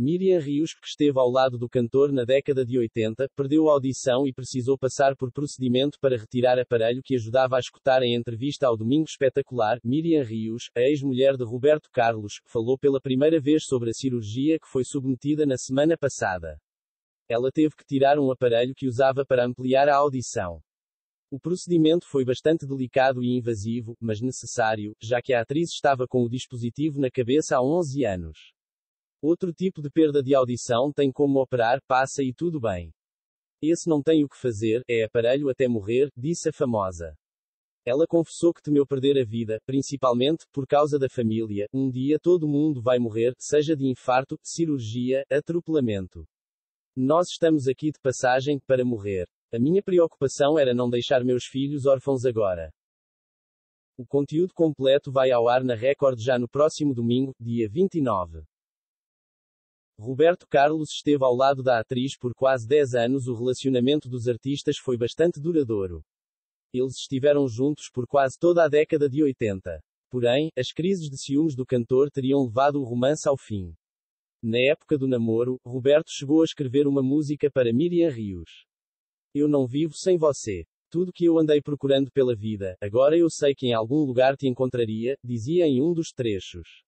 Miriam Rios, que esteve ao lado do cantor na década de 80, perdeu a audição e precisou passar por procedimento para retirar aparelho que ajudava a escutar em entrevista ao Domingo Espetacular. Miriam Rios, a ex-mulher de Roberto Carlos, falou pela primeira vez sobre a cirurgia que foi submetida na semana passada. Ela teve que tirar um aparelho que usava para ampliar a audição. O procedimento foi bastante delicado e invasivo, mas necessário, já que a atriz estava com o dispositivo na cabeça há 11 anos. Outro tipo de perda de audição tem como operar, passa e tudo bem. Esse não tem o que fazer, é aparelho até morrer, disse a famosa. Ela confessou que temeu perder a vida, principalmente, por causa da família. Um dia todo mundo vai morrer, seja de infarto, cirurgia, atropelamento. Nós estamos aqui de passagem, para morrer. A minha preocupação era não deixar meus filhos órfãos agora. O conteúdo completo vai ao ar na Record já no próximo domingo, dia 29. Roberto Carlos esteve ao lado da atriz por quase 10 anos. O relacionamento dos artistas foi bastante duradouro. Eles estiveram juntos por quase toda a década de 80. Porém, as crises de ciúmes do cantor teriam levado o romance ao fim. Na época do namoro, Roberto chegou a escrever uma música para Miriam Rios. Eu não vivo sem você. Tudo que eu andei procurando pela vida, agora eu sei que em algum lugar te encontraria, dizia em um dos trechos.